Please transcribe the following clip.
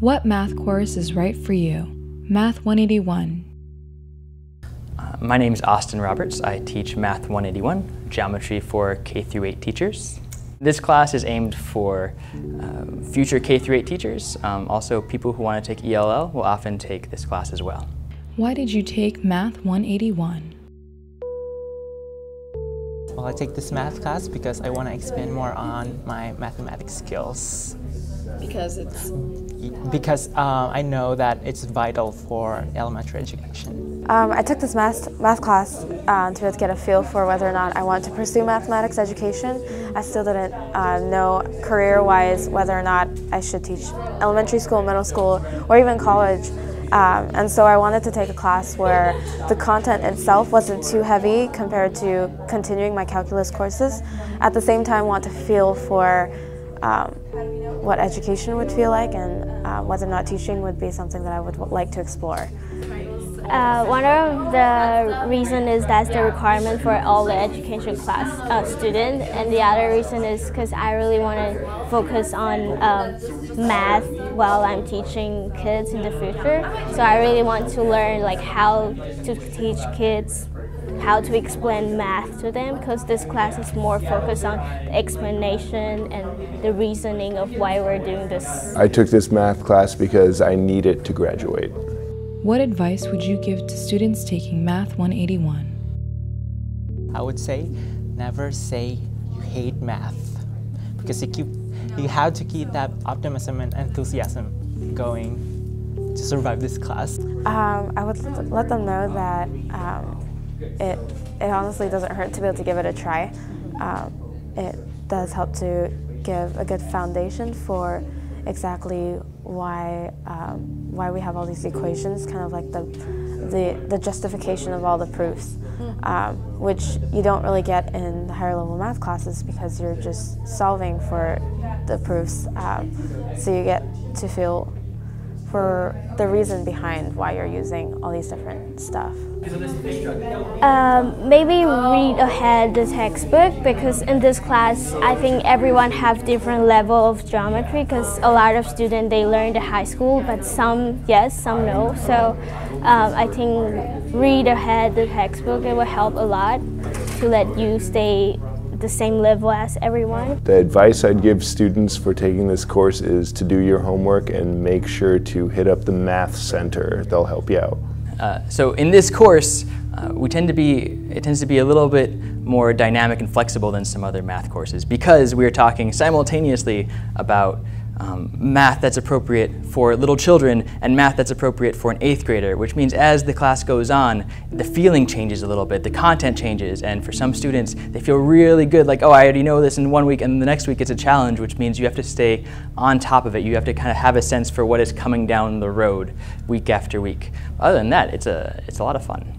What math course is right for you? Math 181. Uh, my name is Austin Roberts. I teach Math 181, geometry for K through 8 teachers. This class is aimed for uh, future K through 8 teachers. Um, also, people who want to take ELL will often take this class as well. Why did you take Math 181? Well, I take this math class because I want to expand more on my mathematics skills. Because it's because uh, I know that it's vital for elementary education. Um, I took this math, math class uh, to get a feel for whether or not I want to pursue mathematics education. I still didn't uh, know career-wise whether or not I should teach elementary school, middle school, or even college. Um, and so I wanted to take a class where the content itself wasn't too heavy compared to continuing my calculus courses. At the same time, want to feel for um, what education would feel like and uh, whether or not teaching would be something that I would like to explore. Uh, one of the reason is that's the requirement for all the education class uh, student, and the other reason is because I really want to focus on um, math while I'm teaching kids in the future. So I really want to learn like how to teach kids how to explain math to them because this class is more focused on the explanation and the reasoning of why we're doing this. I took this math class because I need it to graduate. What advice would you give to students taking Math 181? I would say never say you hate math because you, keep, you have to keep that optimism and enthusiasm going to survive this class. Um, I would let them know that um, it, it honestly doesn't hurt to be able to give it a try. Um, it does help to give a good foundation for exactly why um, why we have all these equations, kind of like the the, the justification of all the proofs, um, which you don't really get in the higher level math classes because you're just solving for the proofs. Um, so you get to feel for the reason behind why you're using all these different stuff. Um, maybe read ahead the textbook because in this class I think everyone have different level of geometry because a lot of students they learn the high school but some yes some no so um, I think read ahead the textbook it will help a lot to let you stay the same level as everyone. The advice I'd give students for taking this course is to do your homework and make sure to hit up the math center. They'll help you out. Uh, so in this course, uh, we tend to be, it tends to be a little bit more dynamic and flexible than some other math courses because we are talking simultaneously about um, math that's appropriate for little children and math that's appropriate for an eighth grader, which means as the class goes on, the feeling changes a little bit, the content changes, and for some students, they feel really good, like, oh, I already know this in one week, and the next week it's a challenge, which means you have to stay on top of it. You have to kind of have a sense for what is coming down the road week after week. Other than that, it's a, it's a lot of fun.